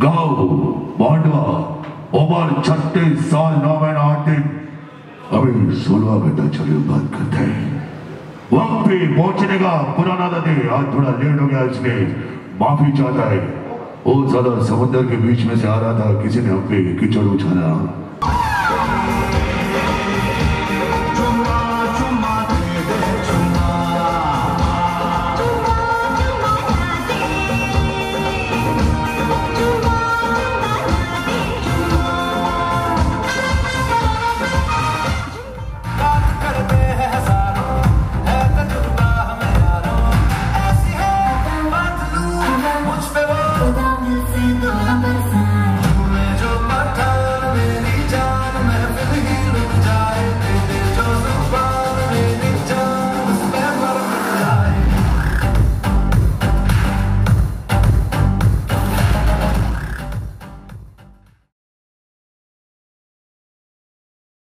गाँव, बांडवा उम्र छत्तीस साल नौ महीना आठ दिन अभी सोलवा बेटा चलिए बात करते हैं। वक्त पे पहुँचने का पुराना था आज थोड़ा लेट हो गया इसलिए माफ़ी चाहता है। वो ज़्यादा समुद्र के बीच में से आ रहा था, किसी ने हम पे कीचड़ उछाला।